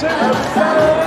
Martin.